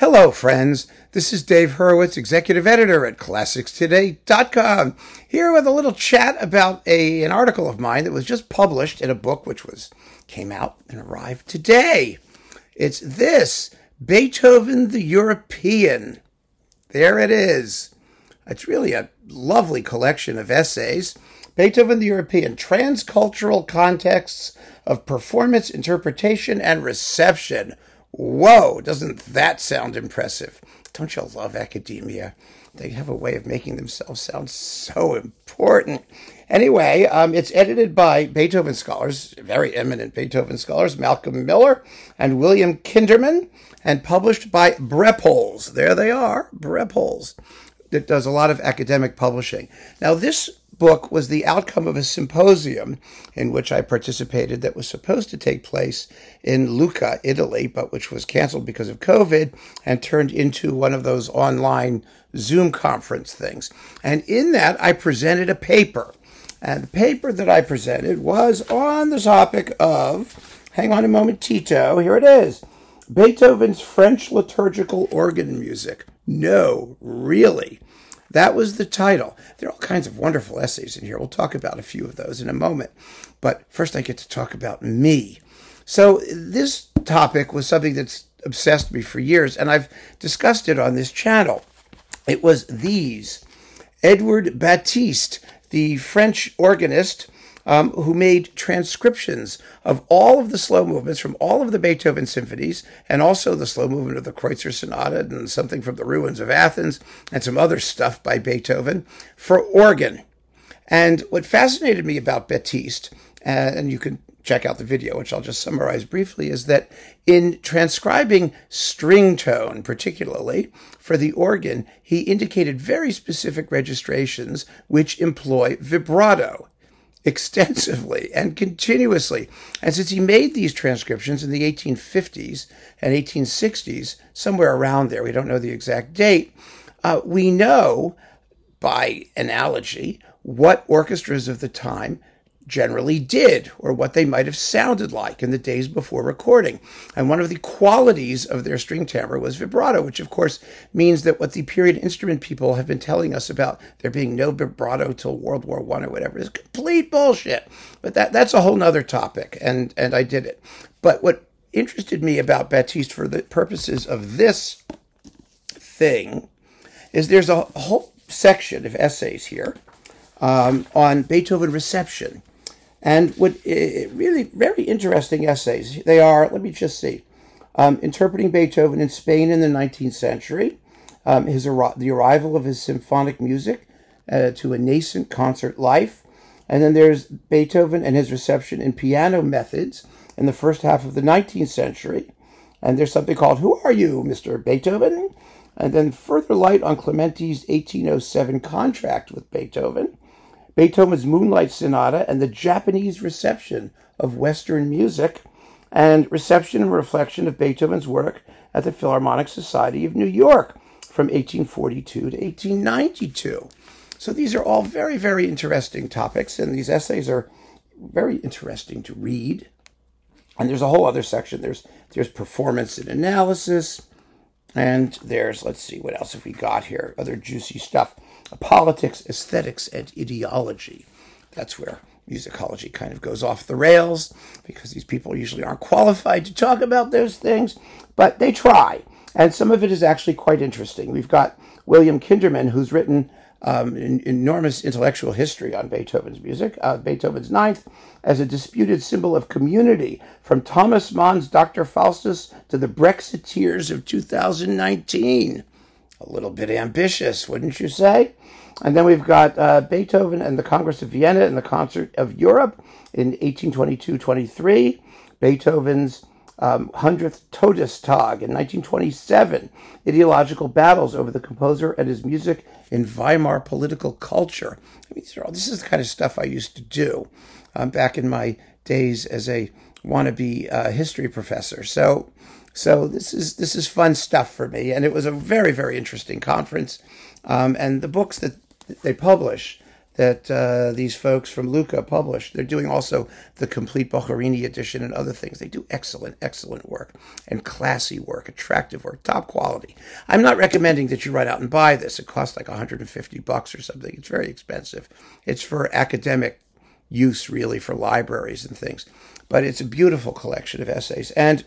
Hello, friends. This is Dave Hurwitz, executive editor at ClassicsToday.com, here with a little chat about a, an article of mine that was just published in a book which was came out and arrived today. It's this Beethoven the European. There it is. It's really a lovely collection of essays. Beethoven the European Transcultural Contexts of Performance, Interpretation, and Reception. Whoa, doesn't that sound impressive? Don't you love academia? They have a way of making themselves sound so important. Anyway, um, it's edited by Beethoven scholars, very eminent Beethoven scholars, Malcolm Miller and William Kinderman, and published by Brepols. There they are, Brepols. It does a lot of academic publishing. Now, this book was the outcome of a symposium in which I participated that was supposed to take place in Lucca, Italy, but which was canceled because of COVID and turned into one of those online Zoom conference things. And in that, I presented a paper. And the paper that I presented was on the topic of, hang on a moment, Tito, here it is Beethoven's French liturgical organ music. No, really. That was the title. There are all kinds of wonderful essays in here. We'll talk about a few of those in a moment. But first, I get to talk about me. So, this topic was something that's obsessed me for years, and I've discussed it on this channel. It was these Edward Batiste, the French organist um, who made transcriptions of all of the slow movements from all of the Beethoven symphonies and also the slow movement of the Kreutzer Sonata and something from the ruins of Athens and some other stuff by Beethoven for organ. And what fascinated me about Batiste, uh, and you can check out the video, which I'll just summarize briefly, is that in transcribing string tone, particularly for the organ, he indicated very specific registrations which employ vibrato extensively and continuously. And since he made these transcriptions in the 1850s and 1860s, somewhere around there, we don't know the exact date, uh, we know by analogy what orchestras of the time generally did or what they might have sounded like in the days before recording. And one of the qualities of their string timbre was vibrato, which of course means that what the period instrument people have been telling us about there being no vibrato till World War One or whatever is complete bullshit. But that that's a whole nother topic, and and I did it. But what interested me about Batiste for the purposes of this thing is there's a whole section of essays here um, on Beethoven reception. And what uh, really very interesting essays. They are, let me just see, um, interpreting Beethoven in Spain in the 19th century, um, his the arrival of his symphonic music uh, to a nascent concert life, and then there's Beethoven and his reception in piano methods in the first half of the 19th century. And there's something called Who Are You, Mr. Beethoven? And then further light on Clementi's 1807 contract with Beethoven. Beethoven's Moonlight Sonata and the Japanese reception of Western music, and reception and reflection of Beethoven's work at the Philharmonic Society of New York from 1842 to 1892. So these are all very, very interesting topics, and these essays are very interesting to read. And there's a whole other section. There's there's performance and analysis, and there's let's see what else have we got here. Other juicy stuff politics, aesthetics, and ideology. That's where musicology kind of goes off the rails because these people usually aren't qualified to talk about those things, but they try. And some of it is actually quite interesting. We've got William Kinderman, who's written um, an enormous intellectual history on Beethoven's music, uh, Beethoven's Ninth, as a disputed symbol of community, from Thomas Mann's Dr. Faustus to the Brexiteers of 2019 a little bit ambitious, wouldn't you say? And then we've got uh, Beethoven and the Congress of Vienna and the Concert of Europe in 1822-23. Beethoven's um, 100th Todestag in 1927. Ideological battles over the composer and his music in Weimar political culture. I mean, all, this is the kind of stuff I used to do um, back in my days as a wannabe uh, history professor. So so this is this is fun stuff for me, and it was a very very interesting conference. Um, and the books that they publish, that uh, these folks from Lucca publish, They're doing also the complete Boccherini edition and other things. They do excellent, excellent work and classy work, attractive work, top quality. I'm not recommending that you run out and buy this. It costs like 150 bucks or something. It's very expensive. It's for academic use, really, for libraries and things. But it's a beautiful collection of essays. And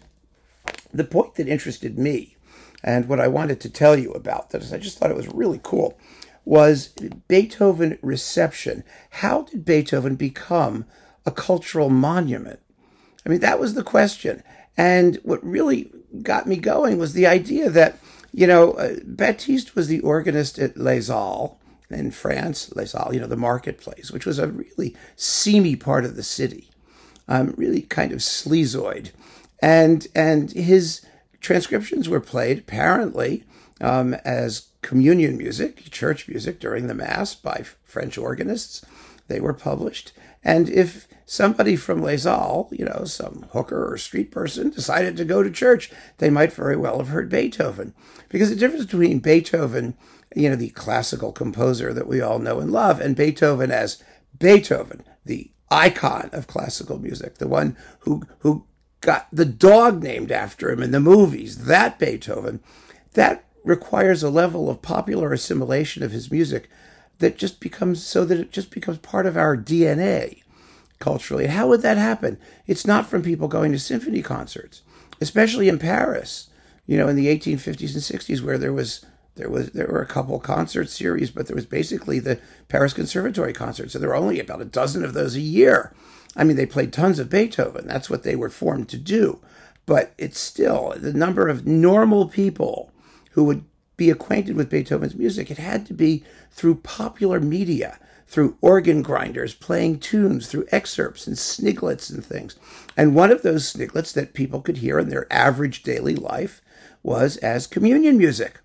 the point that interested me and what I wanted to tell you about this, I just thought it was really cool was Beethoven reception. How did Beethoven become a cultural monument? I mean, that was the question. And what really got me going was the idea that, you know, uh, Batiste was the organist at Les Halles in France, Les Halles, you know, the marketplace, which was a really seamy part of the city, um, really kind of sleazoid. And, and his transcriptions were played apparently um, as communion music, church music during the Mass by French organists. They were published. And if somebody from Les Halles, you know, some hooker or street person, decided to go to church, they might very well have heard Beethoven. Because the difference between Beethoven, you know, the classical composer that we all know and love, and Beethoven as Beethoven, the icon of classical music, the one who, who got the dog named after him in the movies, that Beethoven, that requires a level of popular assimilation of his music that just becomes so that it just becomes part of our DNA culturally. How would that happen? It's not from people going to symphony concerts, especially in Paris, you know, in the 1850s and 60s, where there was there was there were a couple concert series, but there was basically the Paris Conservatory concerts. So there were only about a dozen of those a year. I mean, they played tons of Beethoven. That's what they were formed to do. But it's still the number of normal people who would be acquainted with Beethoven's music, it had to be through popular media, through organ grinders playing tunes, through excerpts and sniglets and things. And one of those sniglets that people could hear in their average daily life was as communion music.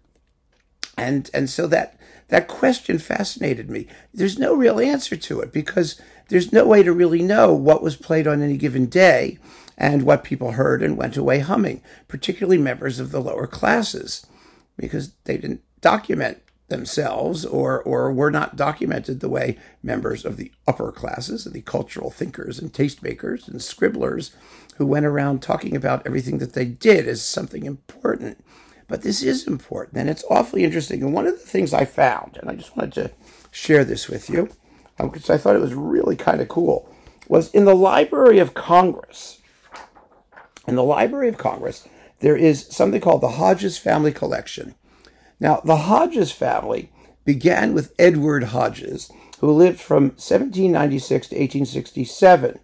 And and so that that question fascinated me. There's no real answer to it because there's no way to really know what was played on any given day and what people heard and went away humming, particularly members of the lower classes because they didn't document themselves or, or were not documented the way members of the upper classes, the cultural thinkers and tastemakers and scribblers who went around talking about everything that they did as something important. But this is important and it's awfully interesting. And one of the things I found, and I just wanted to share this with you because um, I thought it was really kind of cool, was in the Library of Congress. In the Library of Congress, there is something called the Hodges Family Collection. Now, the Hodges family began with Edward Hodges, who lived from 1796 to 1867.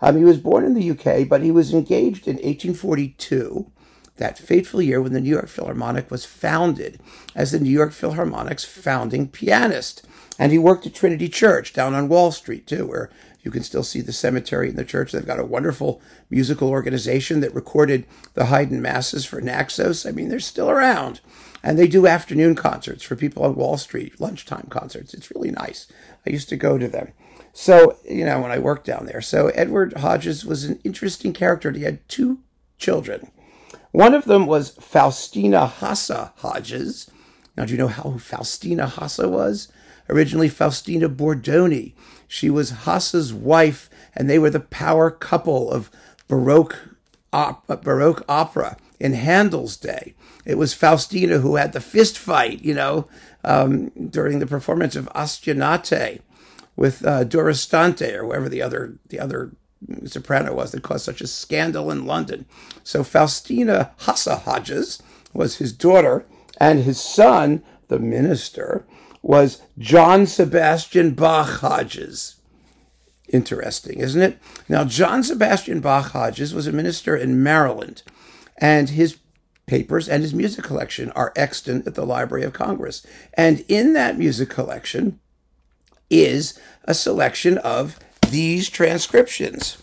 Um, he was born in the UK, but he was engaged in 1842, that fateful year when the New York Philharmonic was founded, as the New York Philharmonic's founding pianist. And he worked at Trinity Church down on Wall Street, too, where you can still see the cemetery in the church. They've got a wonderful musical organization that recorded the Haydn masses for Naxos. I mean, they're still around. And they do afternoon concerts for people on Wall Street, lunchtime concerts. It's really nice. I used to go to them. So, you know, when I worked down there. So, Edward Hodges was an interesting character. He had two children. One of them was Faustina Hasse Hodges. Now, do you know how Faustina Hasse was? Originally, Faustina Bordoni she was Hasse's wife, and they were the power couple of Baroque, op- Baroque opera in Handel's day. It was Faustina who had the fist fight, you know, um, during the performance of Astianatte with uh, or whoever the other the other soprano was that caused such a scandal in London. So Faustina Hasse Hodges was his daughter, and his son, the minister, was John Sebastian Bach Hodges. Interesting, isn't it? Now, John Sebastian Bach Hodges was a minister in Maryland, and his papers and his music collection are extant at the Library of Congress. And in that music collection is a selection of these transcriptions.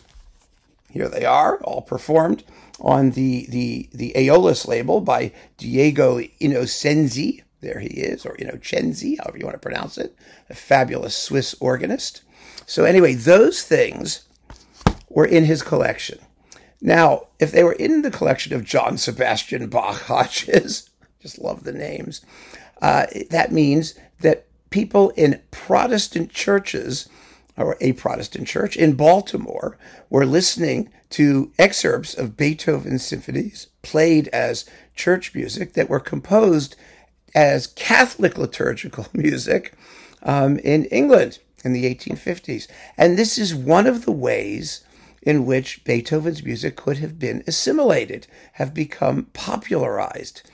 Here they are, all performed on the, the, the Aeolus label by Diego Innocenzi, there he is, or, Chenzi, however you want to pronounce it, a fabulous Swiss organist. So, anyway, those things were in his collection. Now, if they were in the collection of John Sebastian Bach Hodges, just love the names, uh, that means that people in Protestant churches, or a Protestant church in Baltimore, were listening to excerpts of Beethoven's symphonies played as church music that were composed as Catholic liturgical music um, in England in the 1850s. And this is one of the ways in which Beethoven's music could have been assimilated, have become popularized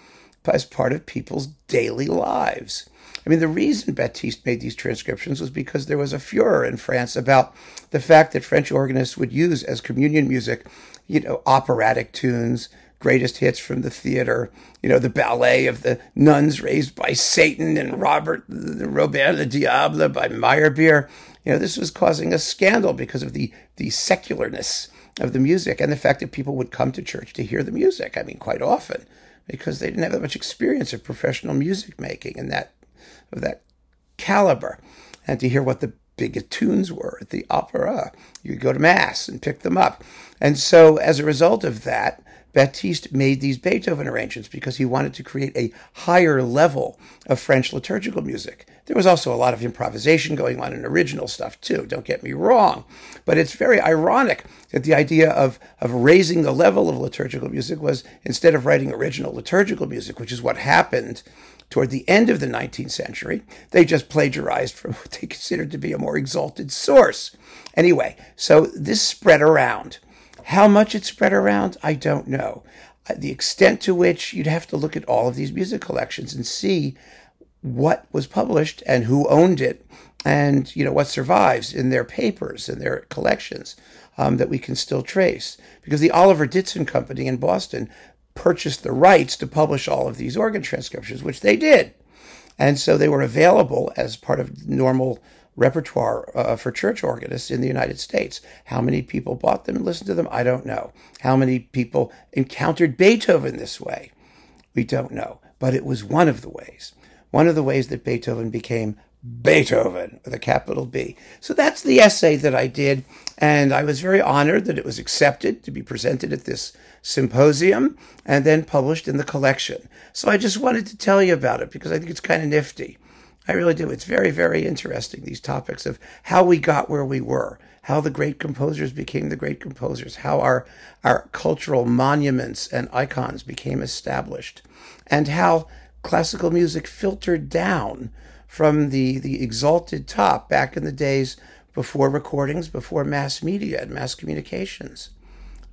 as part of people's daily lives. I mean, the reason Batiste made these transcriptions was because there was a furor in France about the fact that French organists would use as communion music, you know, operatic tunes, greatest hits from the theater, you know, the ballet of the nuns raised by Satan and Robert Robert le Diable by Meyerbeer. You know, this was causing a scandal because of the the secularness of the music and the fact that people would come to church to hear the music. I mean, quite often because they didn't have that much experience of professional music making and that of that caliber, and to hear what the big tunes were at the opera. You go to mass and pick them up, and so as a result of that, Batiste made these Beethoven arrangements because he wanted to create a higher level of French liturgical music. There was also a lot of improvisation going on in original stuff too, don't get me wrong. But it's very ironic that the idea of, of raising the level of liturgical music was instead of writing original liturgical music, which is what happened toward the end of the 19th century, they just plagiarized from what they considered to be a more exalted source. Anyway, so this spread around. How much it spread around, I don't know. Uh, the extent to which you'd have to look at all of these music collections and see what was published and who owned it and you know what survives in their papers and their collections um, that we can still trace because the oliver ditson company in boston purchased the rights to publish all of these organ transcriptions which they did and so they were available as part of normal repertoire uh, for church organists in the United States. How many people bought them and listened to them? I don't know. How many people encountered Beethoven this way? We don't know. But it was one of the ways. One of the ways that Beethoven became Beethoven with a capital B. So that's the essay that I did. And I was very honored that it was accepted to be presented at this symposium and then published in the collection. So I just wanted to tell you about it because I think it's kind of nifty. I really do. It's very, very interesting, these topics of how we got where we were, how the great composers became the great composers, how our, our cultural monuments and icons became established, and how classical music filtered down from the, the exalted top back in the days before recordings, before mass media and mass communications.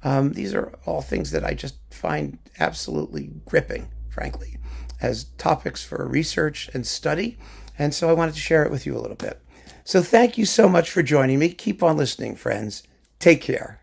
Um, these are all things that I just find absolutely gripping, frankly, as topics for research and study and so I wanted to share it with you a little bit. So thank you so much for joining me. Keep on listening, friends. Take care.